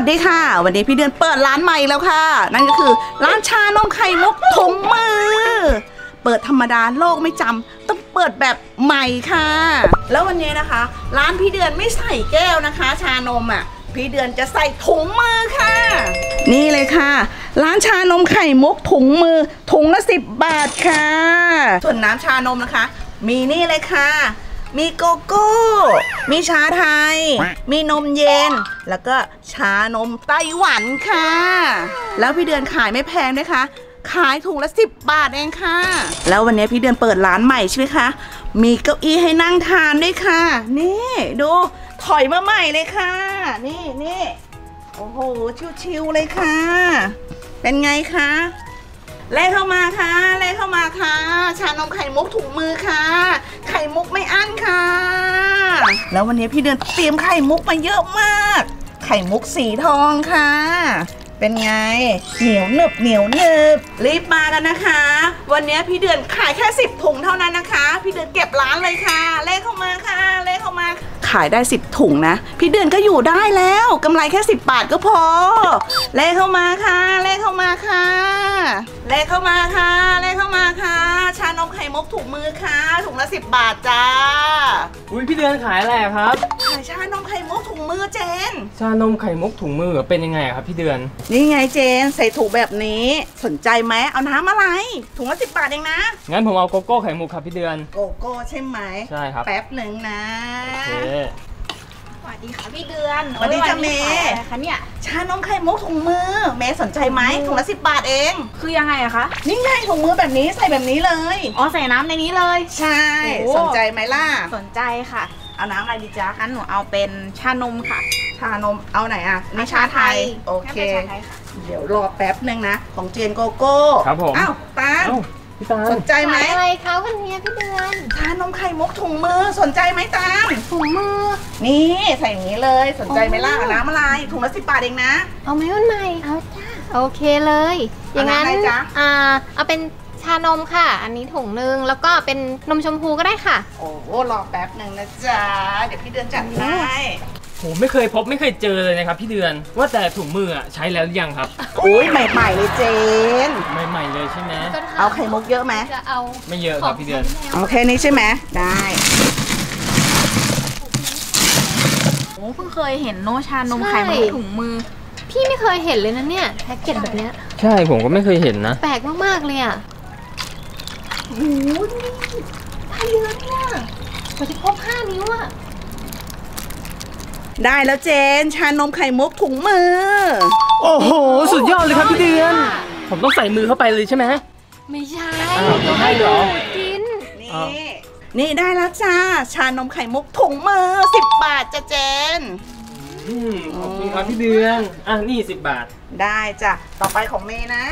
สดีค่ะ วันนี้พี่เดือนเปิดร้านใหม่แล้วค่ะ นั่นก็คือร้านชานมไข่มุกถุงมือ เปิดธรรมดาโลกไม่จำต้องเปิดแบบใหม่ค่ะ แล้ววันนี้นะคะ ร้านพี่เดือนไม่ใส่แก้วนะคะ ชานมอะ พี่เดือนจะใส่ถุงมือค่ะ นี่เลยค่ะ ร้านชานมไข่มุกถุงมือถุงละสิบบาทค่ะ ส่วนน้ำชานมนะคะ มีนี่เลยค่ะ มีโกโก้ มีชาไทย มีนมเย็น แล้วก็ชานมไต้หวันค่ะ แล้วพี่เดือนขายไม่แพงด้วยค่ะขายถุงละ 10 บาทเองค่ะ แล้ววันนี้พี่เดือนเปิดร้านใหม่ใช่ไหมคะ มีเก้าอี้ให้นั่งทานด้วยค่ะ นี่ดู ถอยมาใหม่เลยค่ะ นี่นี่โอ้โห ชิวๆเลยค่ะ เป็นไงคะ เลขเข้ามาค่ะ เลขเข้ามาค่ะ ชานมไข่มุกถุงมือค่ะ ไข่มุกไม่อั้นค่ะ แล้ววันนี้พี่เดือนเตรียมไข่มุกมาเยอะมาก ไข่มุกสีทองค่ะ เป็นไง เหนียวหนึบเหนียวหนึบรีบมากันนะคะ วันนี้พี่เดือนขายแค่สิบถุงเท่านั้นนะคะ พี่เดือนเก็บร้านเลยค่ะ เลขเข้ามาค่ะ เลขเข้ามาขายได้ 10 ถุงนะ พี่เดือนก็อยู่ได้แล้วกำไรแค่ 10 บาทก็พอ เลขเข้ามาค่ะ เลขเข้ามาค่ะ เลขเข้ามาค่ะ เลขเข้ามาค่ะ ชานมไข่มุกถุงมือค่ะ ถุงละ10 บาทจ้า อุ้ยพี่เดือนขายอะไรอะครับ ขายชานมไข่มุกถุงมือเจน ชานมไข่มุกถุงมือเป็นยังไงอะครับพี่เดือน นี่ไงเจนใส่ถุงแบบนี้ สนใจไหมเอาน้ำอะไร ถุงละ10 บาทเองนะ งั้นผมเอาโกโก้ไข่มุกครับพี่เดือน โกโก้ใช่ไหม ใช่ครับ แป๊บหนึ่งนะ โอเคส วัสดีค่ะพี่เดือนสวัสดีจ้ะเมย์ ขายอะไรคะเนี่ย ชานมไข่มุกถุงมือเมย์สนใจไหมถุงละ10บาทเอง คือยังไงอะคะนี่ไงถุงมือแบบนี้ใส่แบบนี้เลย อ๋อใส่น้ำในนี้เลย ใช่ โอ้ สนใจไหมล่ะ สนใจค่ะเอาน้ำอะไรดีจ๊ะงั้นหนูเอาเป็นชานมค่ะชานมเอาไหนอะนี่ชาไทย โอเค งั้นเป็นชาไทยค่ะเดี๋ยวรอแป๊บหนึ่งนะ ของเจนโกโก้ครับผม อ้าวตาลเอ้า พี่ตาลสนใจไหมขายอะไรคะวันนี้พี่เดือนชานมไข่มุกถุงมือสนใจไหมตาลถุงมือ นี่ใส่อย่างนี้เลยสนใจไหมล่ะเอาน้ำอะไรถุงละสิบบาทเองนะ เอาไหมวันใหม่เอาจ้าโอเคเลย อย่างนั้นเอาน้ำอะไรจ๊ะอ่าเอาเป็นชานมค่ะ อันนี้ถุงหนึ่งแล้วก็เป็นนมชมพูก็ได้ค่ะ โอ้โหรอแป๊บหนึ่งนะจ๊ะ เดี๋ยวพี่เดือนจัดให้ ผมไม่เคยพบไม่เคยเจอเลยนะครับพี่เดือนว่าแต่ถุงมืออะใช้แล้วหรือยังครับโอ้ยใหม่ๆเลยเจน ใหม่ๆเลยใช่ไหม เอาไข่มุกเยอะไหม จะเอาไม่เยอะครับพี่เดือนเอาแค่นี้ใช่ไหมได้ โอ้เพิ่งเคยเห็นโนชานมไข่มุกถุงมือ พี่ไม่เคยเห็นเลยนะเนี่ยแพ็กเกจแบบเนี้ยใช่ผมก็ไม่เคยเห็นนะ แปลกมากๆเลยอะโอ้โหได้เยอะเนี่ยกว่าจะครบห้านิ้วอะ ได้แล้วเจน ชานมไข่มุกถุงมือ โอ้โห สุดยอดเลยครับพี่เดือน ผมต้องใส่มือเข้าไปเลยใช่ไหม ไม่ใช่อ้าวเดี๋ยวให้ให้เหรดูอดกิน นี่อ้าวนี่ได้แล้วจ้า ชานมไข่มุกถุงมือสิบบาทจ้ะเจนอืมขอบคุณครับพี่เดือน อะ นี่สิบบาท ได้จ้ะ ต่อไปของเมย์นะ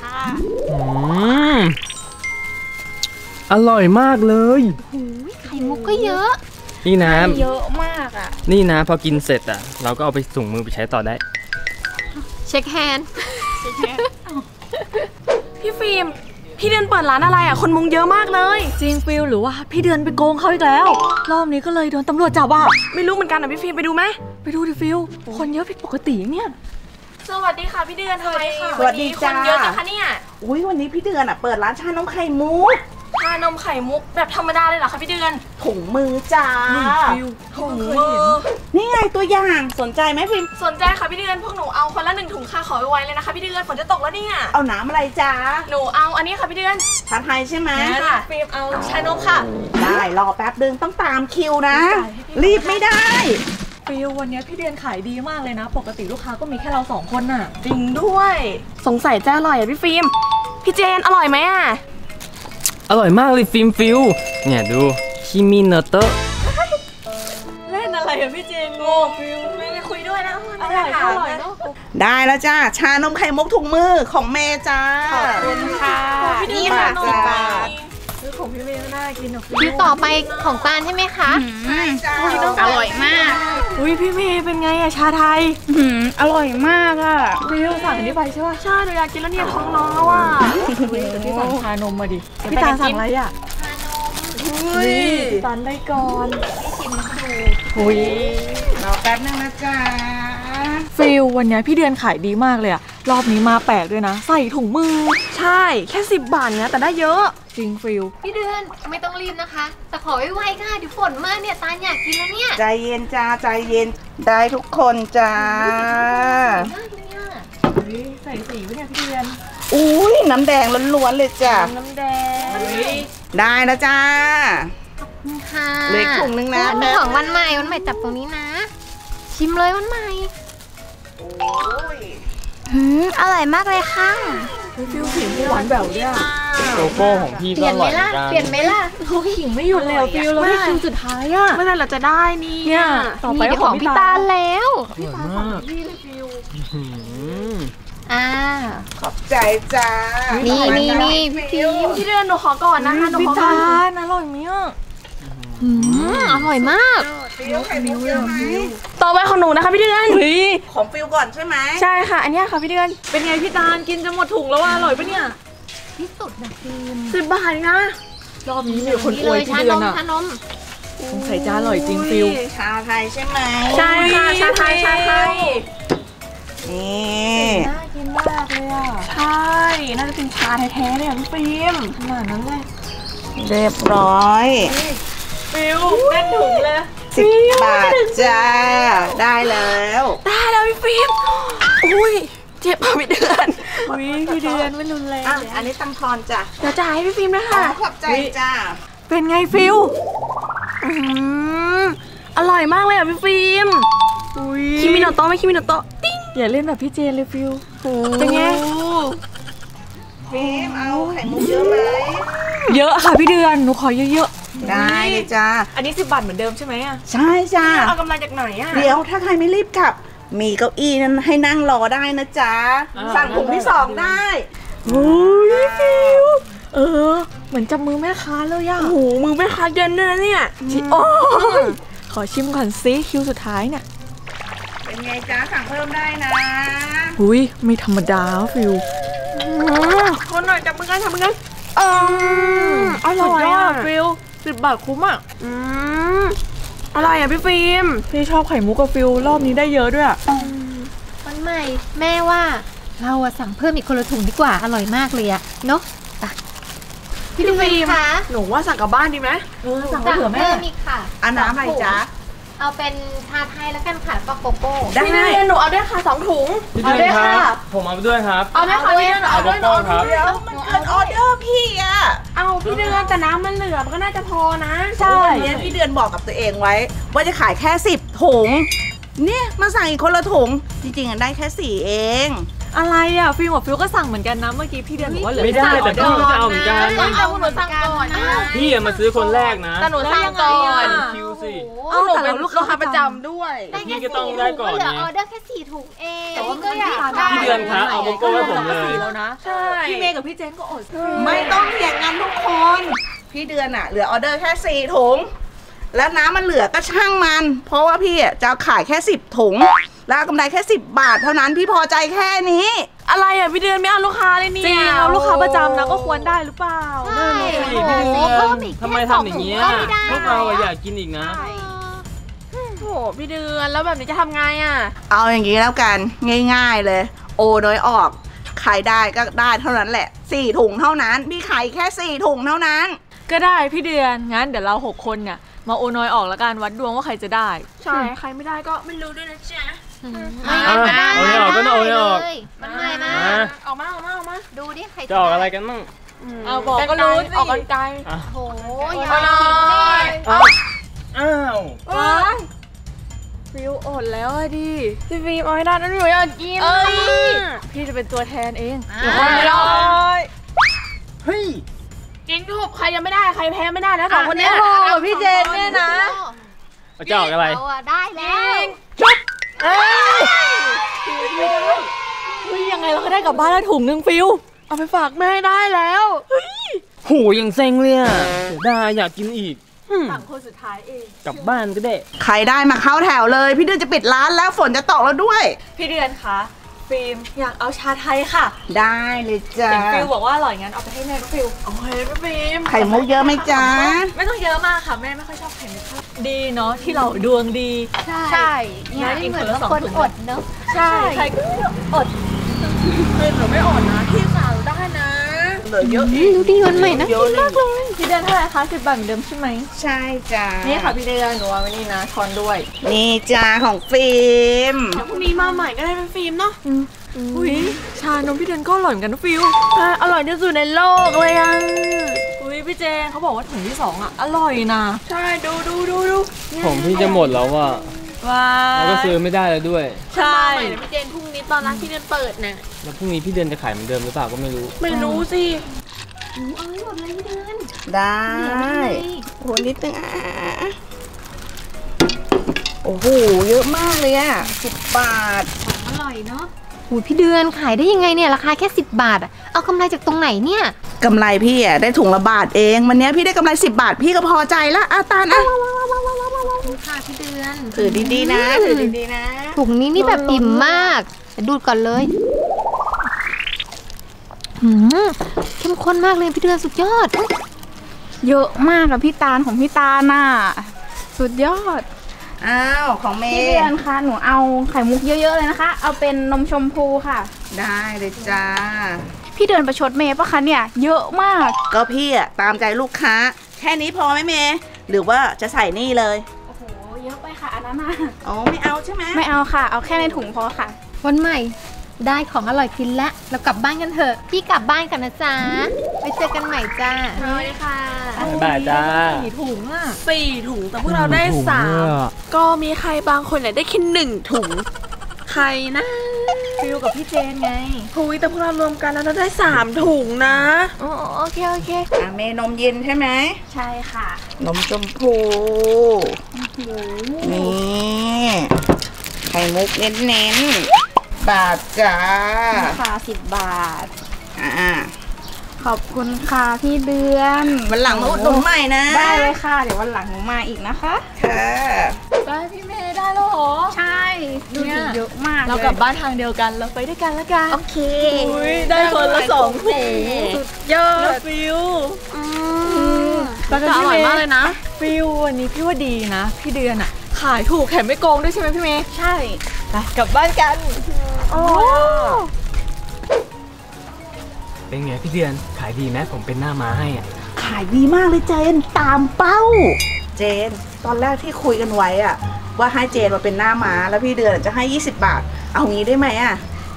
ค่ะอืมอร่อยมากเลยไข่มุกก็เยอะ นี่นะเยอะมากอะนี่นะพอกินเสร็จอะ เราก็เอาไปถุงมือไปใช้ต่อได้ shake hand พี่ฟิล์มพี่เดือนเปิดร้านอะไรอะ คนมุงเยอะมากเลย จริงฟิวส์หรือว่าพี่เดือนไปโกงเขาอีกแล้ว รอบนี้ก็เลยโดนตำรวจจับอะ ไม่รู้เหมือนกันนะพี่ฟิล์มไปดูไหม ไปดูดิฟิวส์คนเยอะผิดปกติเนี่ย สวัสดีค่ะพี่เดือนทำไมค่ะสวัสดีนนี้จ้าคนเยอะจังคะเนี่ย อุ้ยวันนี้พี่เดือนอะเปิดร้านชานมไข่มุกชานมไข่มุกแบบธรรมดาเลยเหรอคะพี่เดือนถุงมือจ้าฟิลถุงมือนี่ไงตัวอย่างสนใจไหมพิมพ์สนใจค่ะพี่เดือนพวกหนูเอาคนละหนึ่งถุงค่ะขอไวๆเลยนะคะพี่เดือนฝนจะตกแล้วเนี่ยเอาน้ำอะไรจ้าหนูเอาอันนี้ค่ะพี่เดือนชาไทยใช่ไหมค่ะฟิล์มเอาชานมค่ะ ได้รอแป๊บนึงต้องตามคิวนะ รีบไม่ได้ฟิลวันนี้พี่เดือนขายดีมากเลยนะ ปกติลูกค้าก็มีแค่เราสองคนน่ะ จริงด้วย สงสัยจะอร่อยอะพี่ฟิล์มพี่เจนอร่อยไหมอะ อร่อยมากเลยฟิล์มฟิลเนี่ยดูคิมิโนโตะเล่นอะไรอะพี่เจนโง่ฟิลไม่ได้คุยด้วยนะอร่อยก็อร่อยเนาะได้แล้วจ้าชานมไข่มุกถุงมือของเมย์จ้าขอบคุณค่ะพี่เดืนี่อนค่ะขนมสิบบาทซื้อ ของพี่เมย์น่ากินอะฟิคิวลต่อไปของตาลใช่ไหมคะจ้าอร่อยมาก อุ้ยพี่เมย์เป็นไงอะชาไทยหืมอร่อยมากอะฟิลสั่งอันนี้ไปใช่ป่ะใช่หนูอยากกินแล้วเนี่ยท้องร้องแล้วอะแต่พี่สั่งชานมมาดิพี่ตาลสั่งอะไรอะนี่พี่ตาลได้ก่อนอุ้ยรอแป๊บป๊บนึงนะจ๊ะฟิลวันเนี้ยพี่เดือนขายดีมากเลยอะ รอบนี้มาแปลกด้วยนะ ใส่ถุงมือ ใช่แค่สิบบาทเนี้ยแต่ได้เยอะ จริงฟิลพี่เดือนไม่ต้องรีบนะคะ แต่ขอไวๆค่ะเดี๋ยวฝนมาเนี่ยตาลอยากกินแล้วเนี่ยใจเย็นจ้าใจเย็นได้ทุกคนจ้ามากเลยอะใส่สีไว้เนี่ยพี่เดือนอุ้ยน้ำแดงล้วนๆเลยจ้ะน้ำแดงได้แล้วจ้าค่ะเหลืออีกถุงนึงนะอันนี้ของวันใหม่วันใหม่จับตรงนี้นะ ชิมเลยวันใหม่โอ้ย อืมอร่อยมากเลยค่ะฟิลสีหวานแหววด้วยอะโกโก้ของพี่เปก็ลี่ยอนไหมร่อยเหมืล่ะอนกันเปลี่ยนไหมล่ะ เขาขิงไม่หยุดเลยอะฟิลเราได้คิวสุดท้ายอะเมื่อไหร่เราจะได้นี่เนี่ยต่อไปนี่ก็เดี๋ยวขขอองงพี่พี่ตาตาลลแล้ว อร่อยมากอื้อหืออ่าขอบใจจ้านี่นี่นี่นี่พี่ฟิล์มพี่เดือนหนูขอก่อนนะคะหนูพี่ขอก่ตาอนลอร่อยไหมอะ อืมอร่อยมาก ฟิวไข่มุกเยอะไหมต่อไปของหนูนะคะพี่เดือนเฮ้ยของฟิวก่อนใช่ไหมใช่ค่ะ อันเนี้ยค่ะพี่เดือน เป็นไงพี่ตาลกินจะหมดถุงแล้วว่าอร่อยปะเนี่ยที่สุดนะฟิล์มสิบบาทนะ รอบนี้มีคนนี่อเลวยยพี่ชาเดืนอนมอะชานมสงสัยจะอร่อยจริงฟิลชาไทยใช่ไหมใช่ค่ะชาไทยชาไทยนี่น่ากินมากเลยอะใช่น่าจะเป็นชาแท้ๆเนี่ยพี่ฟิล์มขนาดนั้นเลยเรียบร้อย ฟิลแน่นถุงเลยสิบบาทจ้า ได้แล้วได้แล้วพี่ฟิล์มอุ้ยเจ็บป่ะพี่เดือนอุ้ยพี่เดือนไม่รุนแรงอะอันนี้ตังทอนจ้ะเดี๋ยวจ่ายให้พี่ฟิล์มนะอ๋อคะขอบใจจ้าเป็นไงฟิลอืมอร่อยมากเลยอะพี่ฟิล์มอุ้ยคิมิโนโตะไหมคิมิโนโตะติ๊งอย่าเล่นแบบพี่เจนเลยฟิลเป็นไงฟิล์มเอาไข่มุกเยอะไหมเยอะค่ะพี่เดือนหนูขอเยอะ ได้เลยจ้าๆอันนี้สิบบาทเหมือนเดิมใช่ไหมอะใช่จ้าเอากำไรจากไหนอะ เดี๋ยวถ้าใครไม่รีบกลับ มีเก้าอี้นั้นให้นั่งรอได้นะจ๊ะอ่า สั่งถุงที่สองได้โอ้ยฟิลเออ เหมือนจับมือแม่ค้าเลยอะโอ้โหมือแม่ค้าเย็นด้วยนะเนี่ยจิโอ้ยขอชิมก่อนซิคิวสุดท้ายเนี่ยเป็นไงจ๊ะสั่งเพิ่มได้นะอุ้ยไม่ธรรมดาฟิลคนหน่อยจับมือกันจับมือกันอืมอร่อยอะฟิล สิบบาทคุ้มอะ อืมอร่อยอะพี่ฟิล์ม พี่ชอบไข่มุกกับฟิลรอบนี้ได้เยอะด้วยอะวันใหม่ แม่ว่า เราอะสั่งเพิ่มอีกคนละถุงดีกว่าอร่อยมากเลยอะเนาะไปพี่ดูฟิล์มคะหนูว่าสั่งกลับบ้านดีไหมสั่งเพิ่มอีกค่ะ อันน้ำอะไรจ๊ะ เอาเป็นชาไทยแล้วกันค่ะแล้วก็โกโก้ได้ พี่เดือนหนูเอาด้วยค่ะสองถุง พี่เดือนครับผมเอาไปด้วยครับ เอาด้วยค่ะพี่เดือนเอาโกโก้ครับ เดี๋ยวมันเกินออเดอร์พี่อะเอาพี่เดือนแต่น้ำมันเหลือมันก็น่าจะพอนะ ใช่วันนี้พี่เดือนบอกกับตัวเองไว้ ว่าจะขายแค่สิบถุง เนี่ยมาสั่งอีกคนละถุง จริงๆอะได้แค่สี่เอง อะไรอะฟิลกับฟิลก็สั่งเหมือนกันนะเมื่อกี้พี่เดือนบอกว่าเหลือไม่ได้แค่แต่สามพี่ก็จะเอาเหมือนกันเอาหนูสั่งก่อนนะพี่อะมาซื้อคนแรกนะแต่หนูสั่งก่อนคิวสิเอาหนูเป็นลูกค้าประจำด้วยได้แค่พี่ก็ต้องสี่ได้ถุงก่อนก็เหลือไงออเดอร์แค่สี่ถุงเองแต่ว่าก็อยากมันไม่ทันพี่เดือนคะเอาโกโก้ให้ผมเลยแล้วนะใช่พี่เมย์กับพี่เจนก็อดไม่ต้องเถียงกันทุกคน พี่เดือนอะเหลือออเดอร์แค่สี่ถุงแล้วน้ำมันเหลือก็ช่างมัน เพราะว่าพี่อะจะขายแค่สิบถุง แล้วกำไรแค่สิบบาท เท่านั้นพี่พอใจแค่นี้ อะไรอะพี่เดือนไม่เอาลูกค้าเลยเนี่ยจริงเอาลูกค้าประจำนะก็ควรได้หรือเปล่าใช่นั่นน่ะสิโอ้พี่โหเดือนเพิ่มอีกทำไมแค่สองทำอย่างถุงเงี้ยก็ไม่ได้พวกเราอะอยากกินอีกนะโอ้โหพี่เดือนแล้วแบบนี้จะทำไงอะ เอาอย่างนี้แล้วกันง่าย ๆเลย โอน้อยออกขายได้ก็ได้เท่านั้นแหละสี่ถุงเท่านั้นพี่ขายแค่สี่ถุงเท่านั้น ก็ได้พี่เดือนงั้นเดี๋ยวเราหกคนเนี่ยมาโอนอยออกแล้วกันวัดดวงว่าใครจะได้ ใช่ใครไม่ได้ก็ไม่รู้ด้วยนะจ๊ะ ไม่อะไม่ได้เอาไม่ออกก็ต้องเอาไม่ออกเลยมันไม่มาอะออกมาออกมาออกมาดูดิใครจะออกอะไรกันมั่งเอาบอกก็รู้สิออกกันไกลอะโอ้โหเอาหน่อยอ้าวอ้าวว้ายฟิลอดแล้วอะดิพี่ฟิล์มเอาให้ได้นะหนูอยากกินเอ้ยอะพี่จะเป็นตัวแทนเองอะเดี๋ยวคนไม่ได้เฮ้ยกินทุบใครยังไม่ได้ใครแพ้ไม่ได้นะสองคนเนี้ยโอ้โหพี่เจนเนี่ยนะจะออกอะไรเราอะได้แล้ว เฮ้ยยังไงเราก็ได้กลับบ้านแล้วถุงหนึ่งฟิลเอาไปฝากแม่ให้ได้แล้วโหยังเซ็งเลยอะเสียดายอยากกินอีกสั่งคนสุดท้ายเอง กลับบ้านก็ได้ ใครได้มาเข้าแถวเลย พี่เดือนจะปิดร้านแล้วฝนจะตกแล้วด้วย พี่เดือนคะ ฟิล์มอยากเอาชาไทยค่ะได้เลยจ้าเห็นฟิลบอกว่าอร่อยงั้นเอาไปให้แม่น้องฟิลโอเคพี่ฟิล์มไข่มุกเยอะไหมจ๊ะไม่ต้องเยอะมากค่ะแม่ไม่ค่อยชอบไข่มุกเท่าดีเนาะที่เราดวงดี ใช่เนี่ยไม่เหมือนว่าคนอดเนอะใช่ใครก็อดเฮ้ยหนูไม่อดนะพี่สาวได้นะ เหลือเยอะอืมดูดีวันใหม่นะเยอะเลยพี่เดือนเท่าไหร่คะสิบบาทเหมือนเดิมใช่ไหมใช่จ้านี่ค่ะพี่เดือนหนูเอาไว้นี่นะช้อนด้วย นี่จ้าของฟิล์มพรุ่งนี้มาใหม่ก็ได้เป็นฟิล์มเนาะอุ้ยชานมพี่เดือนก็อร่อยเหมือนกันนะฟิลอร่อยที่สุดในโลกเลยอะอุ้ยพี่เจนเขาบอกว่าถุงที่สองอะอร่อยนะใช่ดูดูดูดูผมพี่จะหมดแล้วว่ะ ว้าแล้วก็ซื้อไม่ได้แล้วด้วย ใช่มาใหม่นะพี่เจนพรุ่งนี้ตอนร้านพี่เดือนเปิดนะแล้วพรุ่งนี้พี่เดือนจะขายเหมือนเดิมหรือเปล่าก็ไม่รู้ ไม่รู้สิได้โอ้นิดนึงอะโอ้โหเยอะมากเลยอะสิบบาทอร่อยเนาะหูพี่เดือนขายได้ยังไงเนี่ยราคาแค่ 10 บาทอะเอากำไรจากตรงไหนเนี่ยกำไรพี่อะได้ถุงละบาทเอง วันนี้พี่ได้กำไรสิบบาทพี่ก็พอใจละอาตาลอะ ค่ะพี่เดือนถือดีๆนะถือดีๆนะ ถุงนี้นี่แบบอิ่มมากเดี๋ยวดูดก่อนเลยหืมเข้มข้นมากเลยพี่เดือนสุดยอด เยอะมากอะพี่ตาลของพี่ตาลน่ะ สุดยอดอ้าวของเมพี่ย์เดือนคะหนูเอาไข่มุกเยอะๆเลยนะคะ เอาเป็นนมชมพูค่ะ ได้เลยจ้าพี่เดือนประชดเมย์ปะคะเนี่ยเยอะมาก ก็พี่อะตามใจลูกค้า แค่นี้พอไหมเมย์หรือว่าจะใส่นี่เลยโอ้โห เยอะไปค่ะอันนั้นน่ะอ๋อไม่เอาใช่ไหมไม่เอาค่ะ เอาแค่ในถุงพอค่ะ วันใหม่ได้ของอร่อยกินแล้วเรากลับบ้านกันเถอะ พี่กลับบ้านกันนะจ๊ะไปเจอกันใหม่จ้าสวัสดีค่ะบ๊ายบายจ้าสี่ถุงอะสี่ถุงแต่พวกเราได้ถุงสามเลยอะก็มีใครบางคนเนี่ยได้แค่หนึ่งถุงใค รนะฟิลกับพี่เจนไงหุยแต่พวกเรารวมกันแล้วเราได้สามถุงนะโอ้โอเคโอเคอะเมย์นมเย็นใช่ไหมใช่ค่ะ นมชมพูนี่ไข่มุกเน้นๆบาทจ้าค่ะสิบบาทอ่าขอบคุณค่ะพี่เดือนวันหลังมาอุดหนุนใหม่นะ ได้เลยค่ะ เดี๋ยววันหลังหนูมาอีกนะคะค่ะ ได้พี่เมย์ได้แล้วเหรอ ใช่ดูเนี่ดิยเยอะมากเรากลับบ้านทางเดียวกันเราไปด้วยกันแล้วกันโอเคอุ้ยได้คนละสองถุงสุดยอดนะฟิลอืมแล้วก็อร่อยมากเลยนะพี่เมย์ ฟิลวันนี้พี่ว่าดีนะ พี่เดือนอะ ขายถูกแถมไม่โกงด้วยใช่ไหมพี่เมย์ใช่ไปกลับบ้านกันโอ้เป็นไงพี่เดือนขายดีไหมผมเป็นหน้าม้าให้อะขายดีมากเลยเจนตามเป้า เจน ตอนแรกที่คุยกันไว้อะว่าให้เจนมาเป็นหน้าม้าแล้วพี่เดือนจะให้ 20 บาท เอางี้ได้ไหมอะ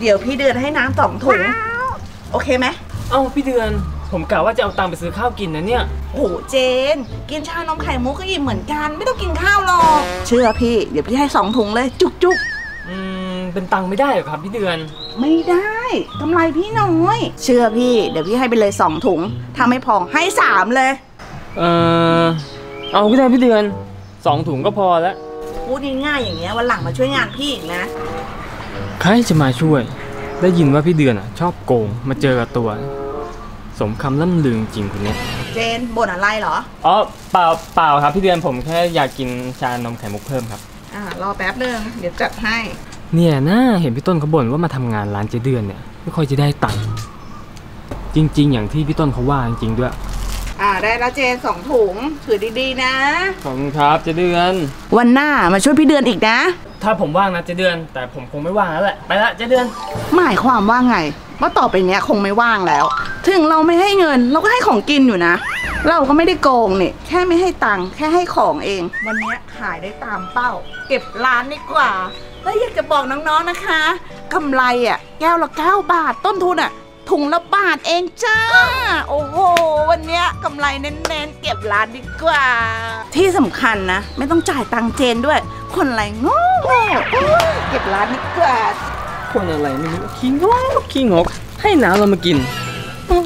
เดี๋ยวพี่เดือนให้น้ำสองถุง โอเคไหมเอ้าพี่เดือน ผมกะว่าจะเอาตังค์ไปซื้อข้าวกินนะเนี่ย โอ้โหเจน กินชานมไข่มุกก็อิ่มเหมือนกัน ไม่ต้องกินข้าวหรอก เชื่อพี่ เดี๋ยวพี่ให้สองถุงเลย จุกจุกอืมเป็นตังค์ไม่ได้เหรอครับพี่เดือนๆไม่ได้กำไรพี่น้อย เชื่อพี่ เดี๋ยวพี่ให้ไปเลยสองถุงถ้าไม่พอให้สามเลย เออ เอาก็ได้พี่เดือนสองถุงก็พอแล้วพูดง่ายๆอย่างเงี้ยวันหลังมาช่วยงานพี่อีกนะ ใครจะมาช่วย ได้ยินว่าพี่เดือนอะ ชอบโกงมาเจอกับตัว สมคำล่ำลือจริงคนเนี้ยเจนบ่นอะไรเหรอ อ๋อเปล่าเปล่าครับพี่เดือนผมแค่อยากกินชานมไข่มุกเพิ่มครับ อ่ารอแป๊บนึงเดี๋ยวจัดให้ เนี่ยนะเห็นพี่ต้นเขาบ่นว่ามาทำงานร้านเจเดือนเนี่ยไม่ค่อยจะได้ตังค์จริง ๆ อย่างที่พี่ต้นเขาว่าจริงๆด้วย อ่าได้แล้วเจนสองถุงถือดีๆนะ ขอบคุณครับเจเดือน วันหน้ามาช่วยพี่เดือนอีกนะ ถ้าผมว่างนะเจเดือน แต่ผมคงไม่ว่างแล้วแหละ ไปละเจเดือน หมายความว่าไง ว่าต่อไปเนี้ยคงไม่ว่างแล้ว ถึงเราไม่ให้เงิน เราก็ให้ของกินอยู่นะ เราก็ไม่ได้โกงนี่แค่ไม่ให้ตังค์แค่ให้ของเอง วันเนี้ยขายได้ตามเป้า เก็บร้านดีกว่า แล้วอยากจะบอกน้องๆนะคะกำไรอะแก้วละ9บาทต้นทุนอะ ถุงละบาทเองจ้า โอ้โห วันเนี้ยกำไรเน้นๆ เก็บร้านดีกว่า ที่สำคัญนะ ไม่ต้องจ่ายตังค์เจนด้วย คนอะไรโง่ๆโอ้ยเก็บร้านดีกว่า คนอะไรไม่รู้ขี้งกขี้งก ให้น้ำเรามากินอื้อ